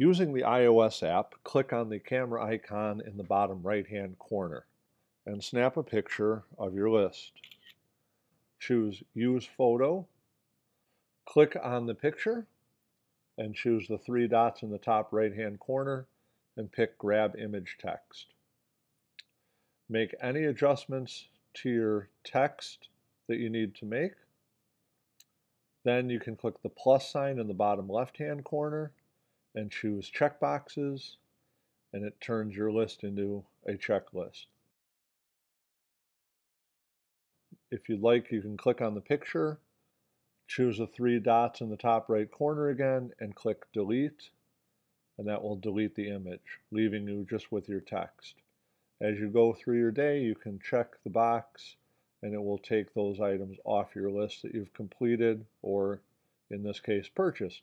Using the iOS app, click on the camera icon in the bottom right-hand corner and snap a picture of your list. Choose Use Photo, click on the picture, and choose the three dots in the top right-hand corner and pick Grab Image Text. Make any adjustments to your text that you need to make. Then you can click the plus sign in the bottom left-hand corner and choose checkboxes, and it turns your list into a checklist. If you'd like, you can click on the picture, choose the three dots in the top right corner again, and click delete, and that will delete the image, leaving you just with your text. As you go through your day, you can check the box, and it will take those items off your list that you've completed, or in this case, purchased.